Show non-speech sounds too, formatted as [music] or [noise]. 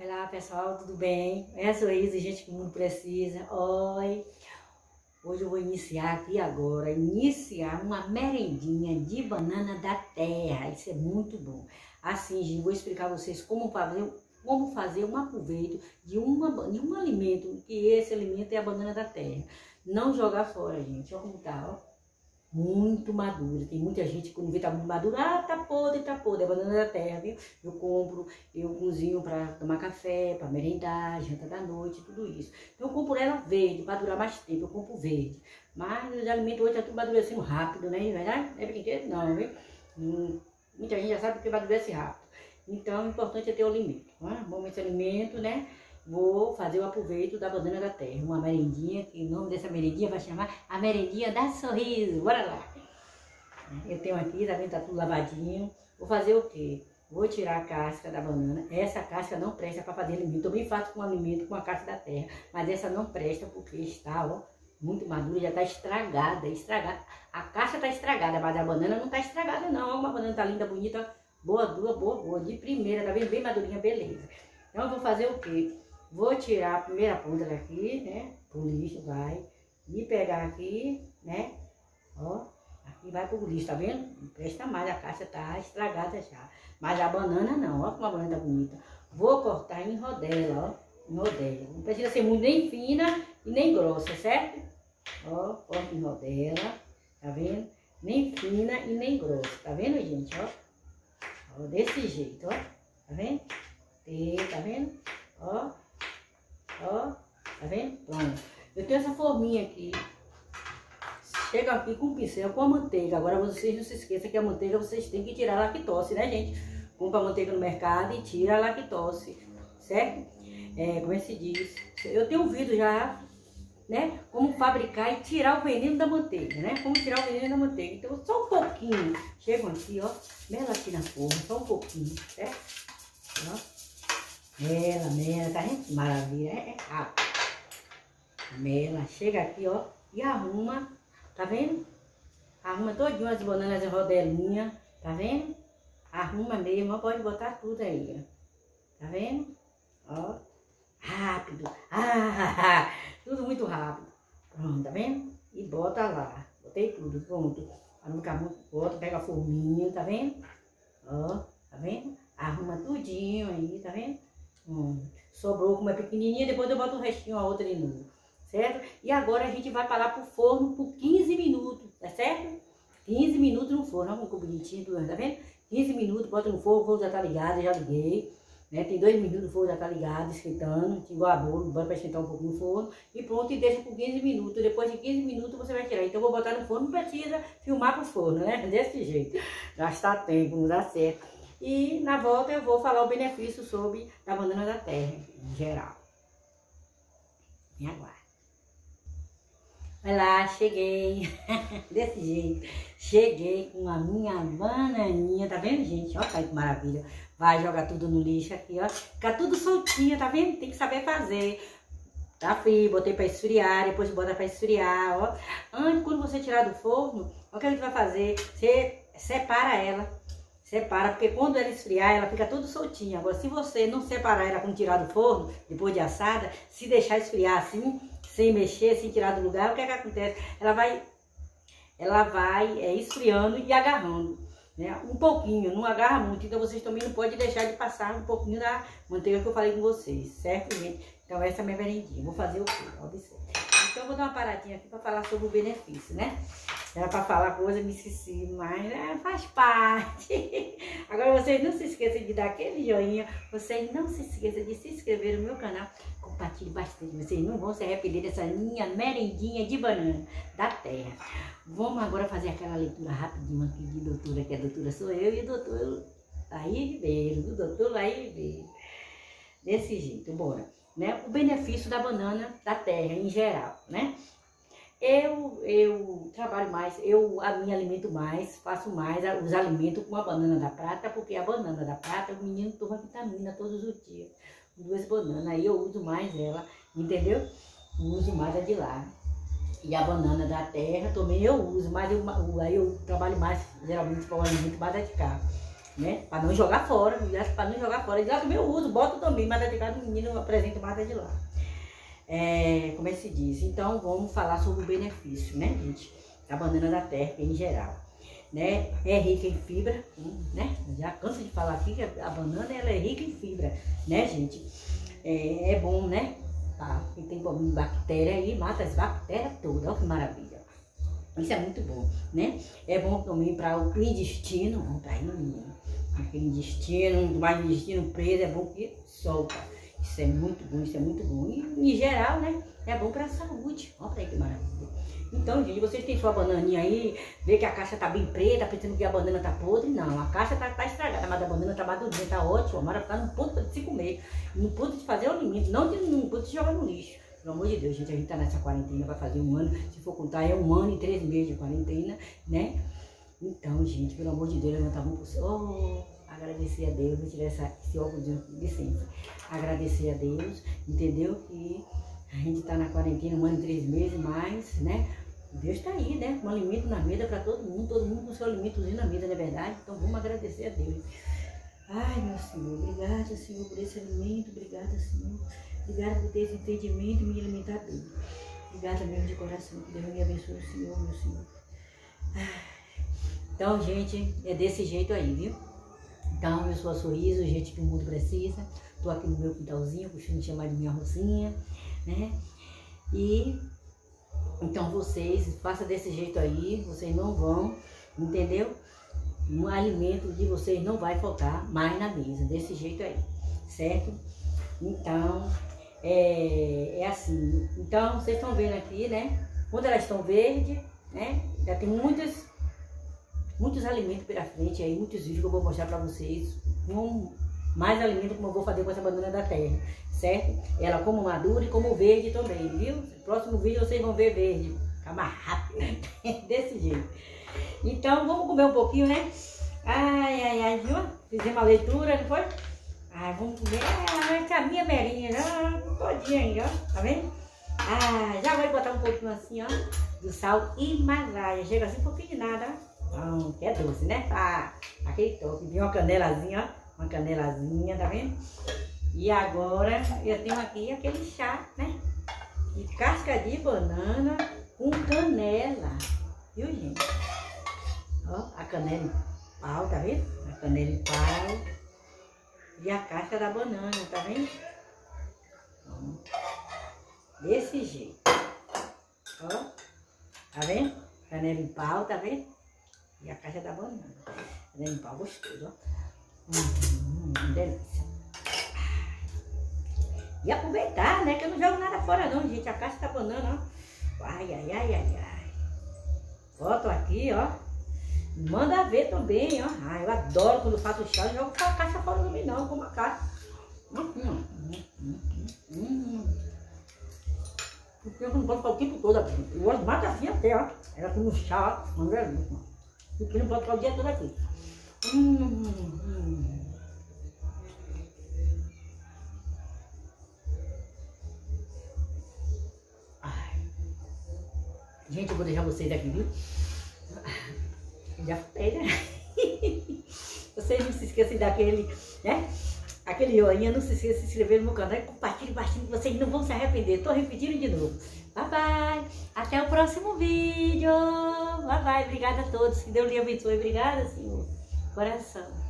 Olá pessoal, tudo bem? É sorriso, gente que o mundo precisa. Oi! Hoje eu vou iniciar aqui agora, iniciar uma merendinha de banana da terra. Isso é muito bom. Assim, gente, vou explicar a vocês como fazer, como fazer um aproveito de, uma, de um alimento, que esse alimento é a banana da terra. Não jogar fora, gente. Olha como tá, ó muito madura. Tem muita gente que quando vê tá muito madura, ah, tá podre, tá podre, é banana da terra, viu? Eu compro, eu cozinho para tomar café, para merendar, janta da noite, tudo isso. Então eu compro ela verde, para durar mais tempo, eu compro verde. Mas os alimentos hoje tá tudo amadurecendo rápido, né? Verdade? É brinquedo? Não, viu? Hum, muita gente já sabe que amadurece rápido. Então o importante é ter o alimento. Né? Bom esse alimento, né? Vou fazer o aproveito da banana da terra, uma merendinha, que o nome dessa merendinha vai chamar a merendinha da sorriso, bora lá. Eu tenho aqui, tá vendo, tá tudo lavadinho, vou fazer o quê? Vou tirar a casca da banana, essa casca não presta para fazer alimento, também faço com alimento com a casca da terra, mas essa não presta porque está, ó, muito madura, já está estragada, estragada. A casca está estragada, mas a banana não está estragada não, uma banana tá linda, bonita, boa, boa, boa, boa, de primeira, tá vendo? Bem madurinha, beleza. Então eu vou fazer o quê? Vou tirar a primeira ponta daqui, né? Pro lixo, vai. E pegar aqui, né? Ó, aqui vai pro lixo, tá vendo? Não presta mais, a caixa tá estragada já. Mas a banana não, ó como a banana tá bonita. Vou cortar em rodela, ó. Em rodela. Não precisa ser muito nem fina e nem grossa, certo? Ó, corta em rodela, tá vendo? Nem fina e nem grossa, tá vendo, gente? Ó, ó desse jeito, ó. Tá vendo? E, tá vendo? Ó, Ó, tá vendo? Pronto. Eu tenho essa forminha aqui. Chega aqui com o pincel, com a manteiga. Agora vocês não se esqueçam que a manteiga vocês têm que tirar a lactose, né, gente? Compra a manteiga no mercado e tira a lactose, certo? É, como é que se diz? Eu tenho um vídeo já, né? Como fabricar e tirar o veneno da manteiga, né? Como tirar o veneno da manteiga. Então, só um pouquinho. Chegam aqui, ó. Mela aqui na forma, só um pouquinho, certo? Ó. Mela, mela, tá vendo? Maravilha, é, é rápido. Mela, chega aqui, ó, e arruma, tá vendo? Arruma todinho as bananas em rodelinha, tá vendo? Arruma mesmo, ó, pode botar tudo aí, ó. Tá vendo? Ó, rápido, ah, [laughs] tudo muito rápido. Pronto, tá vendo? E bota lá, botei tudo, pronto. Pra não ficar bota, pega a forminha, tá vendo? Ó, tá vendo? Arruma tudinho aí, tá vendo? Hum, sobrou como é pequenininha, depois eu boto o restinho a outra de novo, certo? E agora a gente vai parar pro forno por 15 minutos, tá certo? 15 minutos no forno, olha como bonitinho, tá vendo? 15 minutos, bota no forno, o forno já tá ligado, já liguei. Né? Tem dois minutos, o forno já tá ligado, esquentando, igual a bolo, bota para esquentar um pouquinho o forno. E pronto, e deixa por 15 minutos. Depois de 15 minutos você vai tirar. Então eu vou botar no forno, não precisa filmar pro forno, né? [laughs] Desse jeito. Gastar tempo, não dá certo. E na volta eu vou falar o benefício sobre a banana da terra, em geral. Me aguarde. Olha lá, cheguei. [laughs] Desse jeito. Cheguei com a minha bananinha. Tá vendo, gente? Olha que maravilha. Vai jogar tudo no lixo aqui, ó. Fica tudo soltinho, tá vendo? Tem que saber fazer. Tá frio, botei pra esfriar, depois bota pra esfriar, ó. Antes, quando você tirar do forno, o que a gente vai fazer? Você separa ela Separa, porque quando ela esfriar, ela fica tudo soltinha. Agora, se você não separar ela quando tirar do forno, depois de assada, se deixar esfriar assim, sem mexer, sem tirar do lugar, o que é que acontece? Ela vai, ela vai é, esfriando e agarrando. Né? Um pouquinho, não agarra muito, então vocês também não podem deixar de passar um pouquinho da manteiga que eu falei com vocês, certo, gente? Então essa é a minha merendinha. Vou fazer o quê? Observe. Então eu vou dar uma paradinha aqui para falar sobre o benefício, né? Era para falar coisa, me esqueci, mas é, faz parte. [laughs] Agora vocês não se esqueçam de dar aquele joinha, vocês não se esqueçam de se inscrever no meu canal, compartilhe bastante, vocês não vão se arrepender dessa minha merendinha de banana da terra. Vamos agora fazer aquela leitura rapidinho aqui de doutora, que a doutora sou eu e o doutor Laí Ribeiro, do doutor Laí Ribeiro. Desse jeito, bora. Né? O benefício da banana da terra em geral, né? Eu, eu trabalho mais, eu me alimento mais, faço mais os alimentos com a banana da prata, porque a banana da prata, o menino toma vitamina todos os dias. Duas bananas, aí eu uso mais ela, entendeu? Uso mais a de lá. E a banana da terra também eu uso, mas eu, aí eu trabalho mais, geralmente, com o alimento mais de cá. né? Para não jogar fora, para não jogar fora. De lá também eu uso, boto também, mas de casa o menino apresenta mais de lá. É, como é que se diz? Então vamos falar sobre o benefício, né, gente? Da banana da terra em geral. Né? É rica em fibra, né? Já canso de falar aqui que a banana ela é rica em fibra, né, gente? É, é bom, né? Tá? E tem bactéria aí, mata as bactérias todas, olha que maravilha. Isso é muito bom, né? É bom também para o intestino, para aquele intestino, mais intestino preso, é bom que solta. Isso é muito bom, isso é muito bom. E em geral, né? É bom para a saúde. Olha aí que maravilha. Então, gente, vocês têm sua bananinha aí, vê que a caixa tá bem preta, pensando que a banana tá podre. Não, a caixa tá, tá estragada, mas a banana tá madurinha, tá ótima. Mara tá no ponto de se comer, no ponto de fazer alimento, não no ponto de jogar no lixo. Pelo amor de Deus, gente, a gente tá nessa quarentena, vai fazer um ano, se for contar, é um ano e três meses de quarentena, né? Então, gente, pelo amor de Deus, levantar a mão pro. Oh, agradecer a Deus, vou tirar essa, esse óculos de licença. Agradecer a Deus, entendeu? Que a gente tá na quarentena um ano e três meses, mas, né? Deus está aí, né? Com alimento na mesa para todo mundo, todo mundo com seu alimentozinho na mesa, não é verdade? Então vamos agradecer a Deus. Ai, meu Senhor, obrigada, Senhor, por esse alimento, obrigada, Senhor. Obrigada por ter esse entendimento e me alimentar bem. Obrigada mesmo de coração. Que Deus me abençoe, Senhor, meu Senhor. Então, gente, é desse jeito aí, viu? Então, eu sou a Sorriso, gente que o mundo precisa. Estou aqui no meu quintalzinho, costumo chamar de minha rocinha, né? E, então, vocês, façam desse jeito aí, vocês não vão, entendeu? Um alimento de vocês não vai faltar mais na mesa, desse jeito aí, certo? Então, é, é assim. Então, vocês estão vendo aqui, né? Quando elas estão verdes, né? Já tem muitas, muitos alimentos pela frente aí, muitos vídeos que eu vou mostrar para vocês. Com mais alimento como eu vou fazer com essa banana da terra, certo? Ela como madura e como verde também, viu? No próximo vídeo vocês vão ver verde. Mais rápido, [laughs] desse jeito. Então, vamos comer um pouquinho, né? Ai, ai, ai, viu? Fizemos uma leitura, não foi? Ai, vamos comer. Ah, a minha merinha, né? todinha aí, ó. Tá vendo? Ah, já vou botar um pouquinho assim, ó, do sal Himalaia. Chega assim um pouquinho de nada, ó. Que é doce, né? Tá aquele toque. Vem uma canelazinha, ó. Uma canelazinha, tá vendo? E agora eu tenho aqui aquele chá, né? De casca de banana com canela. Viu, gente? Ó, a canela em pau, tá vendo? A canela em pau. E a casca da banana, tá vendo? Desse jeito. Ó. Tá vendo? Canela em pau, tá vendo? E a caixa da banana. Pau gostoso, ó. Hum, hum, delícia. E aproveitar, né? Que eu não jogo nada fora não, gente. A caixa da banana, ó. Ai, ai, ai, ai, ai. Boto aqui, ó. Manda ver também, ó. Ai, eu adoro quando faço chá. Eu jogo a caixa fora também não, como a caixa. Hum, hum, hum, hum, hum. Porque eu não ficar o tempo todo. Eu gosto mais assim até, ó. Ela com um chá, mas é muito. Não pode ficar o dia todo aqui. Hum, hum. Gente, eu vou deixar vocês aqui, viu? Já falei, né? [laughs] Vocês não se esqueçam daquele, né? Aquele joinha, não se esqueça de se inscrever no meu canal e compartilhe bastante, vocês não vão se arrepender. Estou repetindo de novo. Bye, bye. Até o próximo vídeo. Bye, bye. Obrigada a todos. Que Deus lhe abençoe. Obrigada, Senhor. Coração.